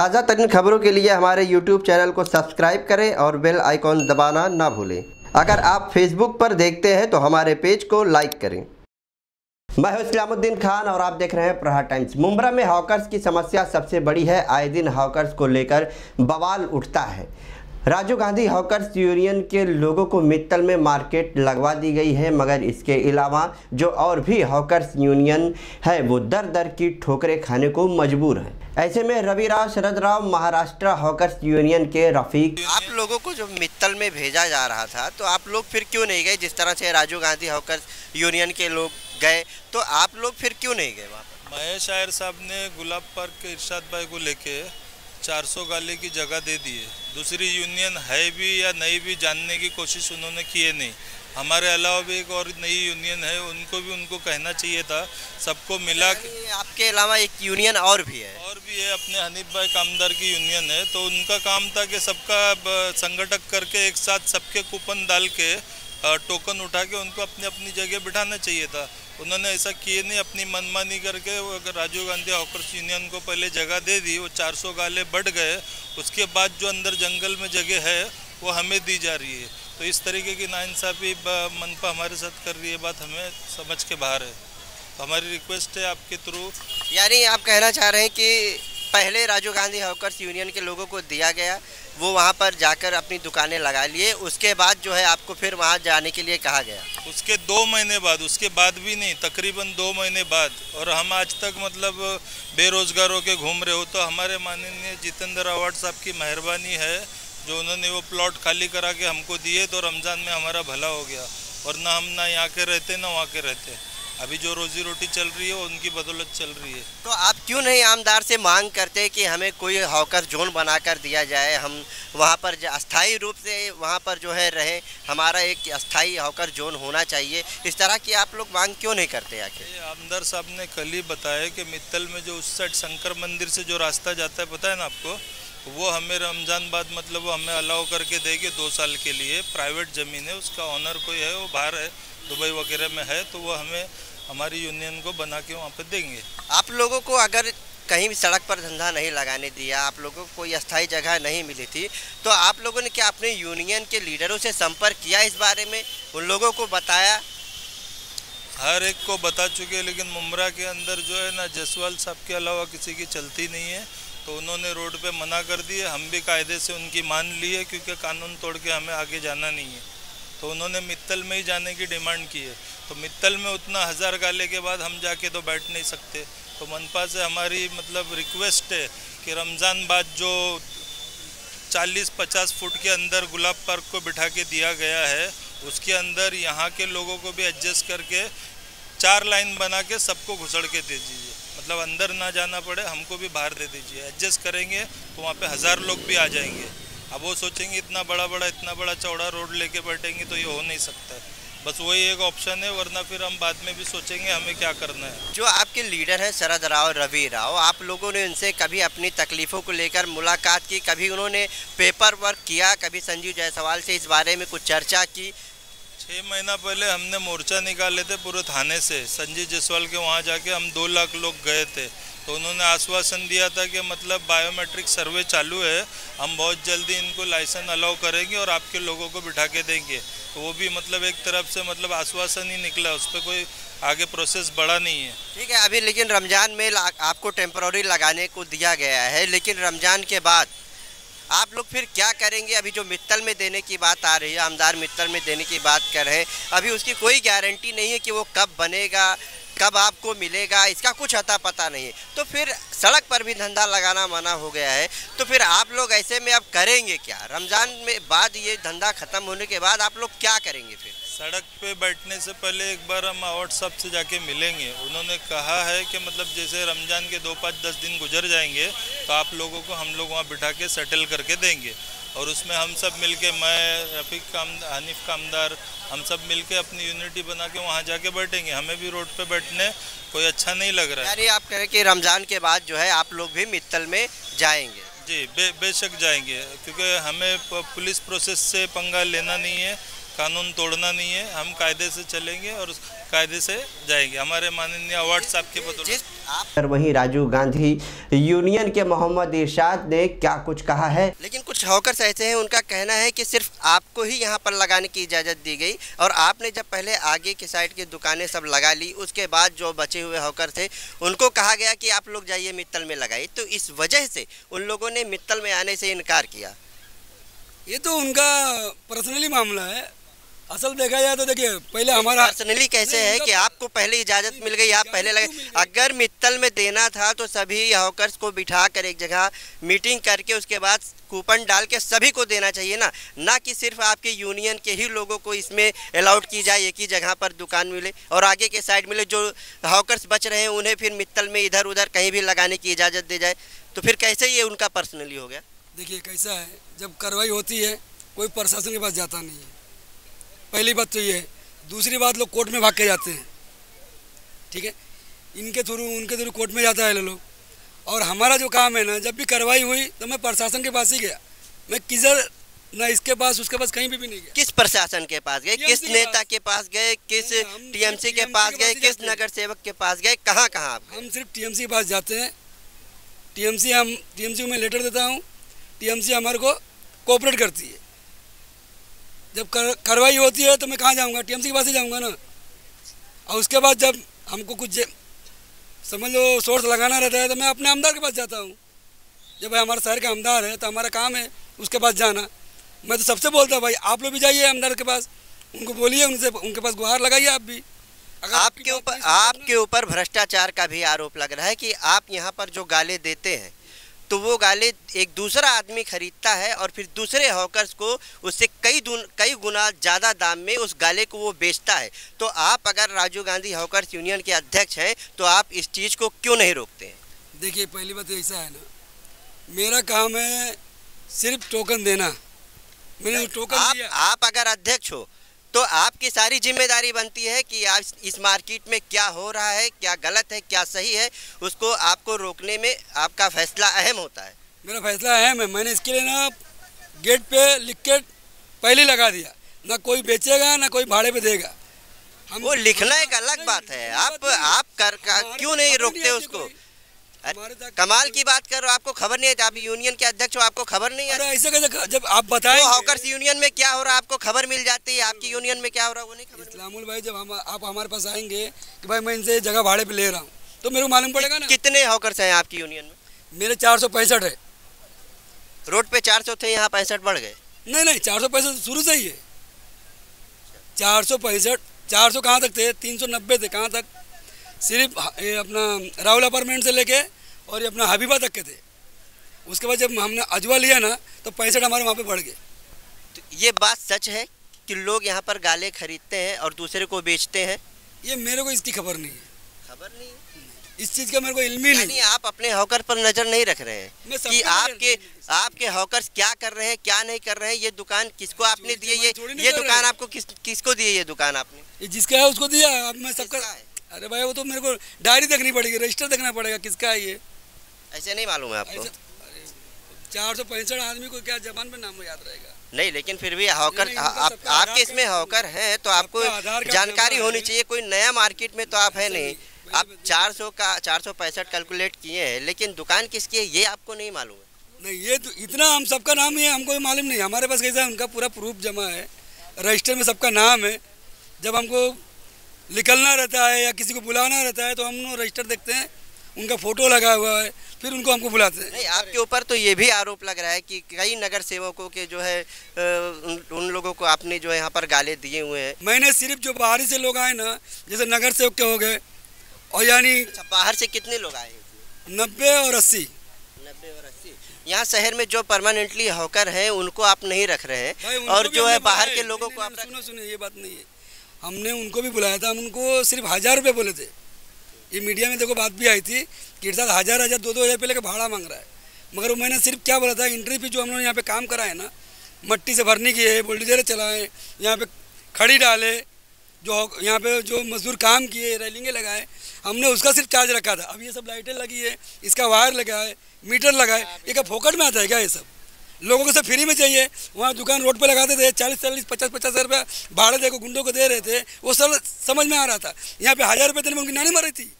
ताज़ा तरीन खबरों के लिए हमारे यूट्यूब चैनल को सब्सक्राइब करें और बेल आइकॉन दबाना ना भूलें। अगर आप फेसबुक पर देखते हैं तो हमारे पेज को लाइक करें। मैं हूँ इस्लामुद्दीन खान और आप देख रहे हैं प्रहार टाइम्स। मुंब्रा में हॉकर्स की समस्या सबसे बड़ी है। आए दिन हॉकर्स को लेकर बवाल उठता है। राजीव गांधी हॉकर्स यूनियन के लोगों को मित्तल में मार्केट लगवा दी गई है, मगर इसके अलावा जो और भी हॉकर्स यूनियन है, वो दर दर की ठोकरें खाने को मजबूर है। ऐसे में रविराव शरद राव महाराष्ट्र हॉकर्स यूनियन के रफीक। आप लोगों को जो मित्तल में भेजा जा रहा था तो आप लोग फिर क्यों नहीं गए? जिस तरह से राजीव गांधी हॉकर्स यूनियन के लोग गए तो आप लोग फिर क्यों नहीं गए वहाँ पर? महेश आयर साहब ने गुलाब पार्क के इरशाद भाई को लेके 400 गाली की जगह दे दी है। दूसरी यूनियन है भी या नहीं भी जानने की कोशिश उन्होंने किए नहीं। हमारे अलावा भी एक और नई यूनियन है उनको भी उनको कहना चाहिए था सबको मिला के आपके अलावा एक यूनियन और भी है। और भी है अपने हनीफ भाई कामदार की यूनियन है तो उनका काम था कि सबका संगठक करके एक साथ सबके कूपन डाल के टोकन उठा के उनको अपनी अपनी जगह बिठाना चाहिए था। उन्होंने ऐसा किए नहीं अपनी मनमानी करके अगर राजीव गांधी हॉकर्स यूनियन को पहले जगह दे दी वो 400 गाले बढ़ गए उसके बाद जो अंदर जंगल में जगह है वो हमें दी जा रही है। तो इस तरीके की नाइंसाफ़ी मनपा हमारे साथ कर रही है बात हमें समझ के बाहर है। तो हमारी रिक्वेस्ट है आपके थ्रू यानी आप कहना चाह रहे हैं कि पहले राजीव गांधी हॉकर्स यूनियन के लोगों को दिया गया वो वहाँ पर जाकर अपनी दुकानें लगा लिए उसके बाद जो है आपको फिर वहाँ जाने के लिए कहा गया। उसके दो महीने बाद उसके बाद भी नहीं तकरीबन दो महीने बाद। और हम आज तक मतलब बेरोजगार होके घूम रहे हो तो हमारे माननीय जितेंद्र अवार्ड साहब की मेहरबानी है। जो उन्होंने वो प्लॉट खाली करा के हमको दिए तो रमज़ान में हमारा भला हो गया। और ना हम ना यहाँ के रहते ना वहाँ के रहते। अभी जो रोजी रोटी चल रही है उनकी बदौलत चल रही है। तो आप क्यों नहीं आमदार से मांग करते कि हमें कोई हॉकर जोन बनाकर दिया जाए? हम वहाँ पर ज- अस्थायी रूप से वहाँ पर जो है रहे। हमारा एक अस्थायी हॉकर जोन होना चाहिए। इस तरह की आप लोग मांग क्यों नहीं करते आखिर? आमदार साहब ने कल ही बताया कि मित्तल में जो उस साइड शंकर मंदिर से जो रास्ता जाता है पता है ना आपको? वो हमें रमज़ान बाद मतलब वो हमें अलाउ करके देगी दो साल के लिए। प्राइवेट ज़मीन है उसका ऑनर कोई है वो बाहर है दुबई वगैरह में है तो वो हमें हमारी यूनियन को बना के वहाँ पे देंगे। आप लोगों को अगर कहीं भी सड़क पर धंधा नहीं लगाने दिया आप लोगों को कोई अस्थायी जगह नहीं मिली थी तो आप लोगों ने क्या अपने यूनियन के लीडरों से संपर्क किया इस बारे में? उन लोगों को बताया? हर एक को बता चुके हैं लेकिन मुमरा के अंदर जो है ना जसवाल साहब के अलावा किसी की चलती नहीं है। तो उन्होंने रोड पे मना कर दिए। हम भी कायदे से उनकी मान ली है क्योंकि कानून तोड़ के हमें आगे जाना नहीं है। तो उन्होंने मित्तल में ही जाने की डिमांड की है। तो मित्तल में उतना हज़ार गाले के बाद हम जाके तो बैठ नहीं सकते। तो मनपा से हमारी मतलब रिक्वेस्ट है कि रमज़ान बाद जो 40-50 फुट के अंदर गुलाब पार्क को बिठा के दिया गया है, उसके अंदर यहाँ के लोगों को भी एडजस्ट करके चार लाइन बना के सबको घुसड़ के दे दीजिए। मतलब अंदर ना जाना पड़े, हमको भी बाहर दे दीजिए। एडजस्ट करेंगे तो वहाँ पे हज़ार लोग भी आ जाएँगे। अब वो सोचेंगे इतना बड़ा बड़ा इतना बड़ा चौड़ा रोड लेके बैठेंगे तो ये हो नहीं सकता। है बस वही एक ऑप्शन है, वरना फिर हम बाद में भी सोचेंगे हमें क्या करना है। जो आपके लीडर हैं, शरद राव रवि राव, आप लोगों ने उनसे कभी अपनी तकलीफ़ों को लेकर मुलाकात की? कभी उन्होंने पेपर वर्क किया? कभी संजीव जायसवाल से इस बारे में कुछ चर्चा की? छः महीना पहले हमने मोर्चा निकाले थे पूरे थाने से। संजय जायसवाल के वहाँ जाके हम दो लाख लोग गए थे। तो उन्होंने आश्वासन दिया था कि मतलब बायोमेट्रिक सर्वे चालू है। हम बहुत जल्दी इनको लाइसेंस अलाउ करेंगे और आपके लोगों को बिठा के देंगे। तो वो भी मतलब एक तरफ़ से मतलब आश्वासन ही निकला, उस पर कोई आगे प्रोसेस बढ़ा नहीं है। ठीक है, अभी लेकिन रमज़ान में आपको टेम्पररी लगाने को दिया गया है। लेकिन रमज़ान के बाद आप लोग फिर क्या करेंगे? अभी जो मित्तल में देने की बात आ रही है, आमदार मित्तल में देने की बात कर रहे हैं, अभी उसकी कोई गारंटी नहीं है कि वो कब बनेगा, कब आपको मिलेगा, इसका कुछ अता पता नहीं है। तो फिर सड़क पर भी धंधा लगाना मना हो गया है तो फिर आप लोग ऐसे में अब करेंगे क्या? रमज़ान में बाद ये धंधा ख़त्म होने के बाद आप लोग क्या करेंगे फिर? सड़क पे बैठने से पहले एक बार हम साहब से जाके मिलेंगे। उन्होंने कहा है कि मतलब जैसे रमज़ान के दो पाँच दस दिन गुजर जाएँगे तो आप लोगों को हम लोग वहाँ बिठा के सेटल करके देंगे। और उसमें हम सब मिलके मैं रफ़ीक काम हनीफ कामदार हम सब मिलके अपनी यूनिटी बना के वहाँ जाके बैठेंगे। हमें भी रोड पे बैठने कोई अच्छा नहीं लग रहा है। आप कह रहे कि रमज़ान के बाद जो है आप लोग भी मित्तल में जाएँगे। जी बे बेशक जाएँगे क्योंकि हमें पुलिस प्रोसेस से पंगा लेना नहीं है। कानून तोड़ना नहीं है हम कायदे से चलेंगे और कायदे से जाएँगे। हमारे माननीय अवार्ड साहब के बदौलत वहीं राजीव गांधी यूनियन के मोहम्मद इरशाद ने क्या कुछ कहा है? लेकिन कुछ हॉकर्स ऐसे हैं उनका कहना है कि सिर्फ़ आपको ही यहाँ पर लगाने की इजाज़त दी गई और आपने जब पहले आगे की साइड की दुकानें सब लगा ली उसके बाद जो बचे हुए हॉकर थे उनको कहा गया कि आप लोग जाइए मित्तल में लगाइए। तो इस वजह से उन लोगों ने मित्तल में आने से इनकार किया। ये तो उनका पर्सनली मामला है। असल देखा जाए तो देखिए पहले हमारा पर्सनली कैसे है कि आपको पहले इजाज़त मिल गई आप पहले लगे? अगर मित्तल में देना था तो सभी हॉकर्स को बिठा कर एक जगह मीटिंग करके उसके बाद कूपन डाल के सभी को देना चाहिए ना। ना कि सिर्फ़ आपके यूनियन के ही लोगों को इसमें अलाउड की जाए एक ही जगह पर दुकान मिले और आगे के साइड मिले। जो हॉकर्स बच रहे हैं उन्हें फिर मित्तल में इधर उधर कहीं भी लगाने की इजाज़त दी जाए। तो फिर कैसे ये उनका पर्सनली हो गया? देखिए कैसा है जब कार्रवाई होती है कोई प्रशासन के पास जाता नहीं है। पहली बात तो ये है। दूसरी बात लोग कोर्ट में भाग के जाते हैं। ठीक है? इनके थ्रू उनके थ्रू कोर्ट में जाता है लोग। और हमारा जो काम है ना जब भी कार्रवाई हुई तो मैं प्रशासन के पास ही गया। मैं किधर ना इसके पास उसके पास कहीं भी, भी नहीं गया। किस प्रशासन के पास गए? किस नेता के पास गए? किस टीएमसी के पास गए? किस नगर सेवक के पास गए? कहाँ कहाँ आप हम सिर्फ़ टीएमसी के पास जाते हैं। टीएमसी हम टीएमसी को मैं लेटर देता हूँ। टीएमसी हमारे को कोऑपरेट करती है। जब कर, कार्रवाई होती है तो मैं कहाँ जाऊँगा? टीएमसी के पास ही जाऊँगा ना। और उसके बाद जब हमको कुछ समझ लो सोर्स लगाना रहता है तो मैं अपने आमदार के पास जाता हूँ। जब भाई हमारे शहर का आमदार है तो हमारा काम है उसके पास जाना। मैं तो सबसे बोलता हूँ भाई आप लोग भी जाइए आमदार के पास। उनको बोलिए उनसे उनके पास गुहार लगाइए आप भी। अगर आपके ऊपर ना- आपके ऊपर भ्रष्टाचार का भी आरोप लग रहा है कि आप यहाँ पर जो गाले देते हैं तो वो गाले एक दूसरा आदमी खरीदता है और फिर दूसरे हॉकर्स को उससे कई दून कई गुना ज़्यादा दाम में उस गाले को वो बेचता है। तो आप अगर राजीव गांधी हॉकर्स यूनियन के अध्यक्ष हैं तो आप इस चीज़ को क्यों नहीं रोकते हैं? देखिए पहली बात ऐसा है ना मेरा काम है सिर्फ़ टोकन देना। मैंने टोकन आप दिया। आप अगर अध्यक्ष हो तो आपकी सारी ज़िम्मेदारी बनती है कि आप इस मार्केट में क्या हो रहा है क्या गलत है क्या सही है उसको आपको रोकने में आपका फैसला अहम होता है। मेरा फैसला अहम है। मैंने इसके लिए ना गेट पे लिख के पहले लगा दिया। ना कोई बेचेगा ना कोई भाड़े पे देगा। हम वो लिखना एक अलग बात है। आप आप कर, कर क्यों नहीं रोकते उसको? कमाल की बात कर रहे हो आपको खबर नहीं है आप यूनियन के अध्यक्ष हो आपको खबर नहीं है। ऐसे कैसे जब आप बताएँ हॉकर्स यूनियन में क्या हो रहा है आपको खबर मिल जाती है आपकी यूनियन में क्या हो रहा है वो नहीं खबर इस्लामुल भाई जब हम आप हमारे पास आएँगे कि भाई मैं इनसे जगह भाड़े पे ले रहा हूँ तो मेरे को मालूम पड़ेगा ना। कितने हॉकर्स हैं आपकी यूनियन में? मेरे चार सौ पैंसठ है। रोड पे चार सौ थे यहाँ पैंसठ बढ़ गए। नहीं नहीं चार सौ पैंसठ शुरू से ही है। चार सौ पैंसठ चार सौ कहाँ तक थे? तीन सौ नब्बे थे कहाँ तक? सिर्फ़ ये अपना राहुल अपार्टमेंट से लेके और ये अपना हबीबा तक के थे। उसके बाद जब हमने अजवा लिया ना तो पैंसठ हमारे वहाँ पे बढ़ गए। तो ये बात सच है कि लोग यहाँ पर गाले खरीदते हैं और दूसरे को बेचते हैं? ये मेरे को इसकी खबर नहीं है। खबर नहीं इस चीज़ का मेरे को इल्म नहीं आप अपने हॉकर पर नज़र नहीं रख रहे हैं कि आपके आपके हॉकर्स क्या कर रहे हैं क्या नहीं कर रहे हैं ये दुकान किसको आपने दी ये ये दुकान आपको किस किसको दी है ये दुकान आपने? जिसका है उसको दिया मैं सबका? अरे भाई वो तो मेरे को डायरी देखनी पड़ेगी रजिस्टर देखना पड़ेगा किसका है ये? ऐसे नहीं मालूम है आपको। ऐसे चार सौ पैंसठ आदमी को क्या जबान पे नाम याद रहेगा? नहीं लेकिन फिर भी हॉकर आप आपके इसमें हॉकर हैं तो आपको जानकारी होनी चाहिए कोई नया मार्केट में तो आप है नहीं। आप 400 का चार सौ पैंसठ कैलकुलेट किए हैं लेकिन दुकान किसकी है ये आपको नहीं मालूम है। नहीं ये तो इतना हम सबका नाम ही है हमको भी मालूम नहीं हमारे पास कैसा उनका पूरा प्रूफ जमा है रजिस्टर में सबका नाम है। जब हमको निकलना रहता है या किसी को बुलाना रहता है तो हम लोग रजिस्टर देखते हैं उनका फ़ोटो लगा हुआ है फिर उनको हमको बुलाते हैं। नहीं आपके ऊपर तो ये भी आरोप लग रहा है कि कई नगर सेवकों के जो है उन, लोगों को आपने जो है यहाँ पर गाले दिए हुए हैं। मैंने सिर्फ़ जो बाहरी से लोग आए ना जैसे नगर सेवक के हो गए और यानी अच्छा बाहर से कितने लोग आए? नब्बे और अस्सी। नब्बे और अस्सी। यहाँ शहर में जो परमानेंटली हॉकर हैं उनको आप नहीं रख रहे हैं। और जो है बाहर के लोगों को आप सुनो सुनो ये बात नहीं है। हमने उनको भी बुलाया था हम उनको सिर्फ़ हज़ार रुपये बोले थे। ये मीडिया में देखो बात भी आई थी कि इरशाद हज़ार हज़ार दो दो हज़ार रुपये लेकर भाड़ा मांग रहा है। मगर मैंने सिर्फ़ क्या बोला था इंट्री फ़ी जो हम लोग यहाँ पे काम कराए ना मट्टी से भरने की है बुलडोजर चलाएँ यहाँ पे खड़ी डाले जो यहाँ पे जो मजदूर काम किए रेलिंगें लगाए हमने उसका सिर्फ़ चार्ज रखा था। अब ये सब लाइटें लगी है इसका वायर लगा है मीटर लगा है ये क्या फोकट में आता है क्या ये सब? लोगों को सब फ्री में चाहिए। वहाँ दुकान रोड पे लगाते थे चालीस चालीस पचास पचास हज़ार रुपया भाड़े देखो गुंडों को दे रहे थे वो सब समझ में आ रहा था। यहाँ पे हज़ार रुपये देने में उनकी नानी मर रही थी।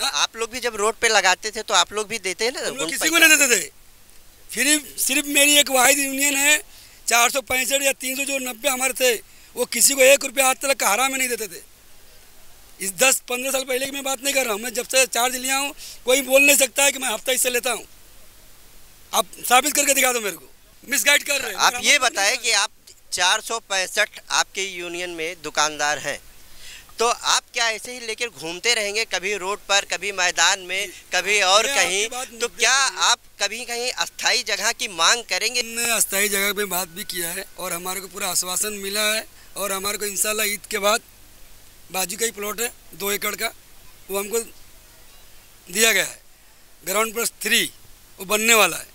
आप लोग भी जब रोड पे लगाते थे तो आप लोग भी देते हैं ना लोग किसी को नहीं देते थे। फिर सिर्फ़ मेरी एक वाहिद यूनियन है चार सौ पैंसठ या तीन सौ जो नब्बे हमारे थे वो किसी को एक रुपया आज तक हरा में नहीं देते थे। इस दस पंद्रह साल पहले की मैं बात नहीं कर रहा हूँ। मैं जब से चार्ज लिया हूँ कोई बोल नहीं सकता है कि मैं हफ़्ता इससे लेता हूँ। आप साबित करके दिखा दो मेरे को। मिसगाइड कर रहे हैं। आप ये मतलब बताएँ कि आप चार सौ पैंसठ आपके यूनियन में दुकानदार हैं। तो आप क्या ऐसे ही लेकर घूमते रहेंगे कभी रोड पर कभी मैदान में कभी और कहीं? तो क्या आप कभी कहीं अस्थाई जगह की मांग करेंगे? हमने अस्थाई जगह पे बात भी किया है और हमारे को पूरा आश्वासन मिला है और हमारे को इंशाल्लाह ईद के बाद बाजू का ही प्लॉट है दो एकड़ का वो हमको दिया गया है। ग्राउंड प्लस थ्री वो बनने वाला है।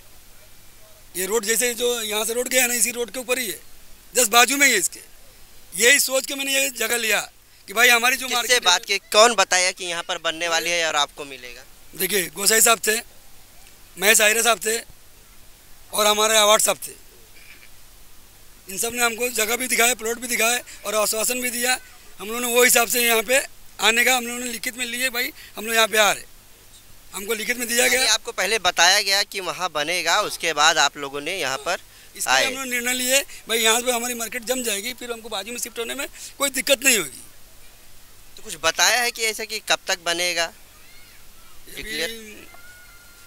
ये रोड जैसे जो यहाँ से रोड गया ना इसी रोड के ऊपर ही है। जस्ट बाजू में ही है इसके। यही सोच के मैंने ये जगह लिया कि भाई हमारी जो किससे मार्केट बात की? कौन बताया कि यहाँ पर बनने वाली है और आपको मिलेगा? देखिए गोसाई साहब थे महेश आयरे साहब थे और हमारे अवार्ड साहब थे। इन सबने हमको जगह भी दिखाया प्लॉट भी दिखाया और आश्वासन भी दिया। हम लोगों ने वो हिसाब से यहाँ पे आने का हम लोगों ने लिखित में लिए भाई हम लोग यहाँ पे आ रहे हमको लिखित में दिया गया। आपको पहले बताया गया कि वहाँ बनेगा उसके बाद आप लोगों ने यहाँ पर इसलिए हमने हम लोग निर्णय लिए भाई यहाँ पे हमारी मार्केट जम जाएगी फिर हमको बाजू में शिफ्ट होने में कोई दिक्कत नहीं होगी। तो कुछ बताया है कि ऐसा कि कब तक बनेगा?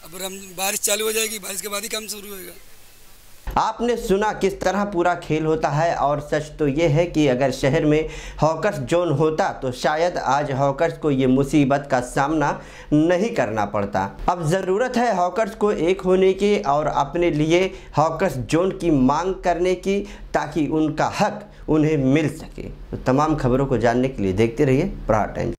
अब हम बारिश चालू हो जाएगी बारिश के बाद ही काम शुरू होएगा। आपने सुना किस तरह पूरा खेल होता है और सच तो ये है कि अगर शहर में हॉकर्स जोन होता तो शायद आज हॉकर्स को ये मुसीबत का सामना नहीं करना पड़ता। अब ज़रूरत है हॉकर्स को एक होने की और अपने लिए हॉकर्स जोन की मांग करने की ताकि उनका हक उन्हें मिल सके। तो तमाम खबरों को जानने के लिए देखते रहिए प्रहार टाइम्स